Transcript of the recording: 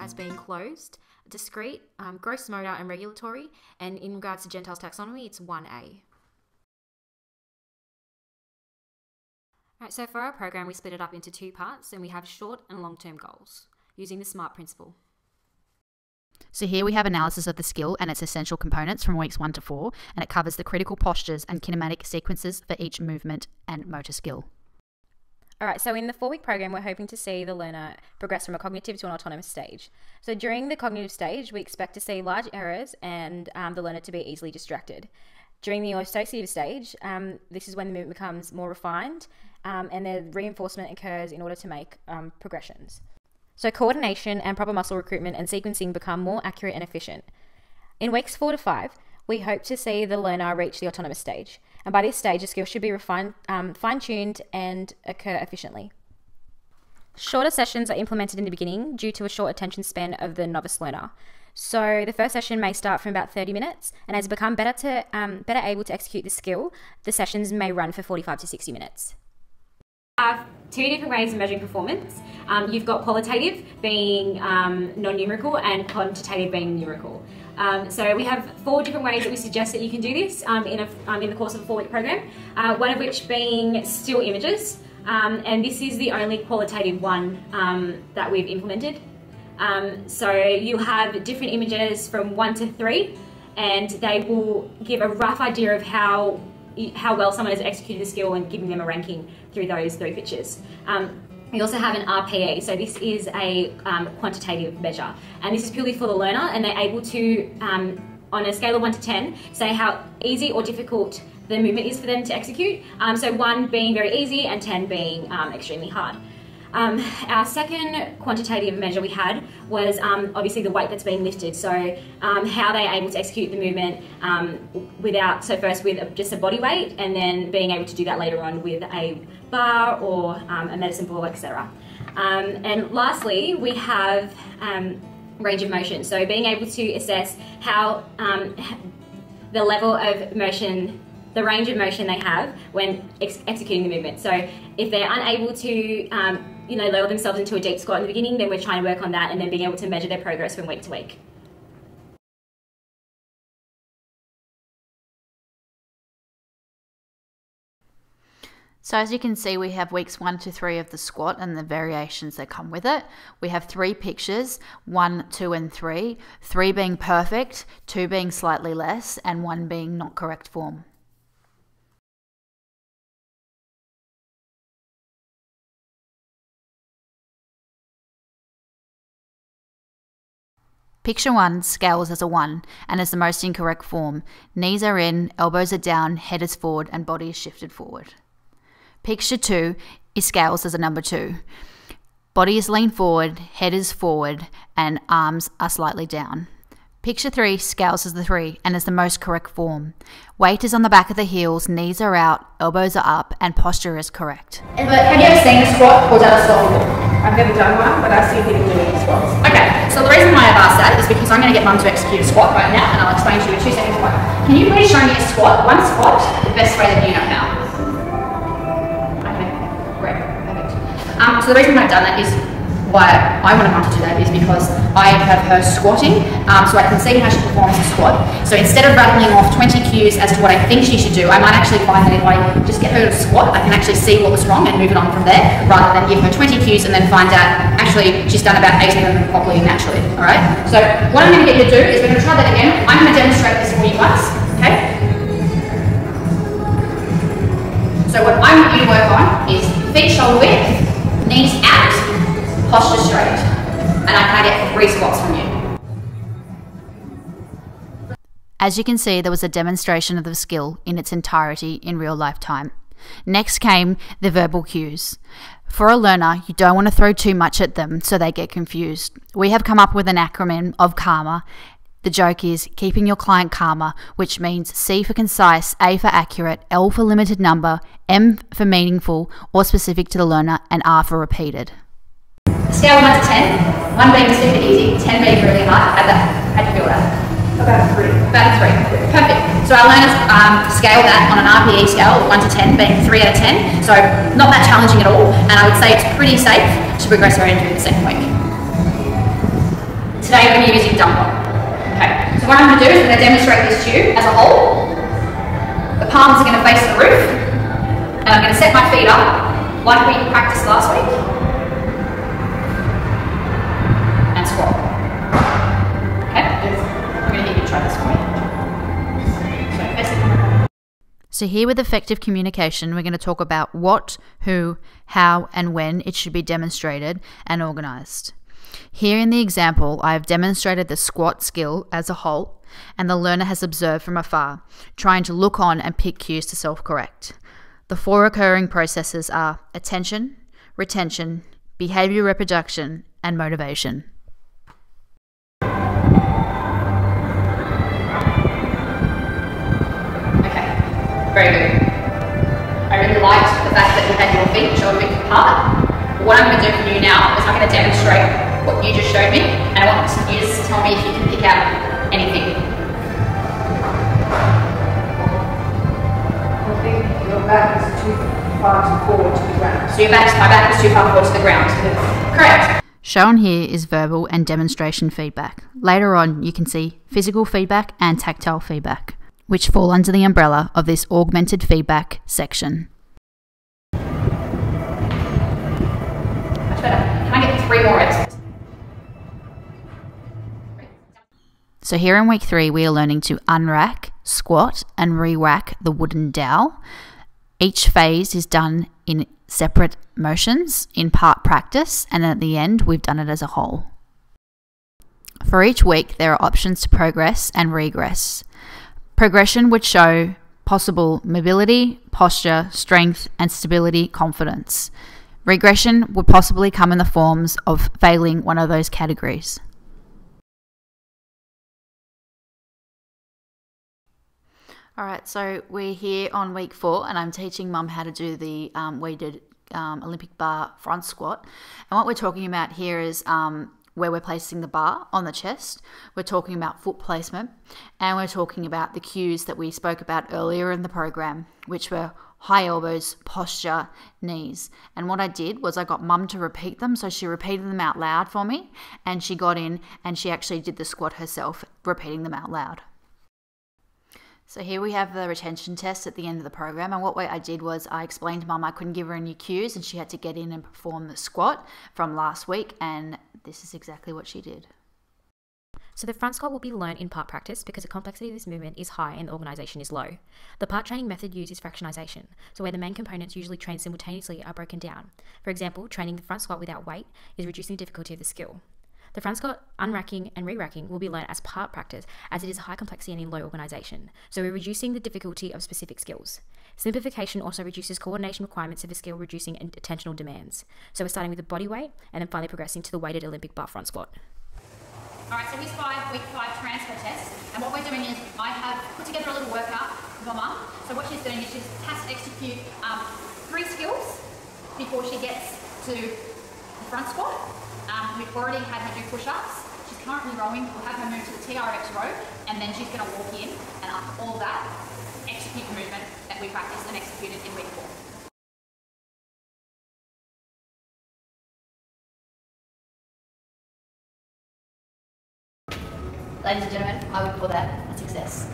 as being closed, discrete, um, gross motor, and regulatory. And in regards to Gentile's taxonomy, it's 1A. Alright, so for our program, we split it up into two parts and we have short and long term goals using the SMART principle. So here we have analysis of the skill and its essential components from weeks 1 to 4, and it covers the critical postures and kinematic sequences for each movement and motor skill. All right, so in the four week program, we're hoping to see the learner progress from a cognitive to an autonomous stage. So during the cognitive stage, we expect to see large errors and um, the learner to be easily distracted. During the associative stage, um, this is when the movement becomes more refined um, and the reinforcement occurs in order to make um, progressions. So, coordination and proper muscle recruitment and sequencing become more accurate and efficient. In weeks four to five, we hope to see the learner reach the autonomous stage. And by this stage, the skill should be refined, um, fine tuned and occur efficiently. Shorter sessions are implemented in the beginning due to a short attention span of the novice learner. So the first session may start from about 30 minutes, and as become better to um, better able to execute the skill, the sessions may run for 45 to 60 minutes two different ways of measuring performance. Um, you've got qualitative being um, non-numerical and quantitative being numerical. Um, so we have four different ways that we suggest that you can do this um, in, a, um, in the course of a four-week program, uh, one of which being still images, um, and this is the only qualitative one that we've implemented. so you have different images from one to three, and they will give a rough idea of how how well someone has executed the skill and giving them a ranking through those three pictures. Um, we also have an RPE, so this is a um, quantitative measure, and this is purely for the learner, and they're able to, um, on a scale of 1 to 10, say how easy or difficult the movement is for them to execute. Um, so 1 being very easy and 10 being um, extremely hard. Um, our second quantitative measure we had was um, obviously the weight that's being lifted. So um, how they're able to execute the movement um, without, so first with just a body weight and then being able to do that later on with a bar or um, a medicine ball, etc. Um, and lastly, we have range of motion. So being able to assess how the level of motion the range of motion they have when ex executing the movement. So if they're unable to um, you know, lower themselves into a deep squat in the beginning, then we're trying to work on that and then being able to measure their progress from week to week. So as you can see, we have weeks one to three of the squat and the variations that come with it. We have three pictures, one, two, and three, three being perfect, two being slightly less, and one being not correct form. Picture 1 scales as a 1 and is the most incorrect form. Knees are in, elbows are down, head is forward, and body is shifted forward. Picture 2 is scales as a number 2. Body is leaned forward, head is forward, and arms are slightly down. Picture 3 scales as the 3 and is the most correct form. Weight is on the back of the heels, knees are out, elbows are up, and posture is correct. But have you ever seen a squat or done a squat? I've never done one, but I see people doing squats. Asked that is because I'm going to get mum to execute a squat right now, and I'll explain to you a two second squat. Can you please show me a squat, one squat, the best way that you know how? Okay, great, perfect. Um, so the reason I've done that is why I want Mum to do that is because I have her squatting, um, so I can see how she performs a squat. So instead of rattling off 20 cues as to what I think she should do, I might actually find that if I just get her to squat, I can actually see what was wrong and move it on from there, rather than give her 20 cues and then find out actually she's done about 8 of them properly naturally. All right. So what I'm going to get you to do is we're going to try that again. I'm going to demonstrate this for you guys. Okay. So what I want you to work on is feet shoulder width, knees out, posture straight. And I can get three squats from you. As you can see, there was a demonstration of the skill in its entirety in real life time. Next came the verbal cues. For a learner, you don't want to throw too much at them so they get confused. We have come up with an acronym of CALMR. The joke is keeping your client calmer, which means C for concise, A for accurate, L for limited number, M for meaningful or specific to the learner, and R for repeated. Scale 1 to 10, 1 being super easy, 10 being really hard. How'd, that, how'd you feel that? About 3. About 3. Perfect. So our learners um, scale that on an RPE scale, 1 to 10 being 3 out of 10. So not that challenging at all. And I would say it's pretty safe to progress her into the second week. Today we're going to be using dumbbell. Okay, so what I'm going to do is I'm going to demonstrate this to you as a whole. The palms are going to face the roof, and I'm going to set my feet up like we practiced last week, and squat. So here with effective communication, we're going to talk about what, who, how, and when it should be demonstrated and organised. Here in the example, I have demonstrated the squat skill as a whole, and the learner has observed from afar, trying to look on and pick cues to self correct. The four occurring processes are attention, retention, behavior reproduction, and motivation. Very good. I really liked the fact that you had your feet shoulder width apart. But what I'm going to do for you now is I'm going to demonstrate what you just showed me, and I want you to just tell me if you can pick out anything. I think your back is too far to forward to the ground. So your back, my back is too far forward to the ground. Correct. Shown here is verbal and demonstration feedback. Later on, you can see physical feedback and tactile feedback, which fall under the umbrella of this augmented feedback section. Much better. Can I get three more? So, here in week three, we are learning to unrack, squat, and re rack the wooden dowel. Each phase is done in separate motions in part practice, and at the end, we've done it as a whole. For each week, there are options to progress and regress. Progression would show possible mobility, posture, strength, and stability, confidence. Regression would possibly come in the forms of failing one of those categories. All right, so we're here on week four, and I'm teaching mum how to do the um, weighted um, Olympic bar front squat. And what we're talking about here is um, where we're placing the bar on the chest. We're talking about foot placement, and we're talking about the cues that we spoke about earlier in the program, which were high elbows, posture, knees. And what I did was I got mum to repeat them. So she repeated them out loud for me, and she got in and she actually did the squat herself, repeating them out loud. So here we have the retention test at the end of the program, and what I did was I explained to mum I couldn't give her any cues, and she had to get in and perform the squat from last week, and this is exactly what she did. So the front squat will be learned in part practice because the complexity of this movement is high and the organisation is low. The part training method used is fractionization, so where the main components usually trained simultaneously are broken down. For example, training the front squat without weight is reducing the difficulty of the skill. The front squat, unracking, and re-racking will be learned as part practice as it is high complexity and in low organisation, so we're reducing the difficulty of specific skills. Simplification also reduces coordination requirements of a skill, reducing attentional demands. So we're starting with the body weight and then finally progressing to the weighted Olympic bar front squat. All right, so here's five, week five transfer test. And what we're doing is I have put together a little workout for mum. So what she's doing is she has to execute um, three skills before she gets to front squat. Um, we've already had her do push-ups. She's currently rowing. We'll have her move to the TRX row, and then she's going to walk in, and after all that, execute the movement that we practiced and executed in week four. Ladies and gentlemen, I would call that a success.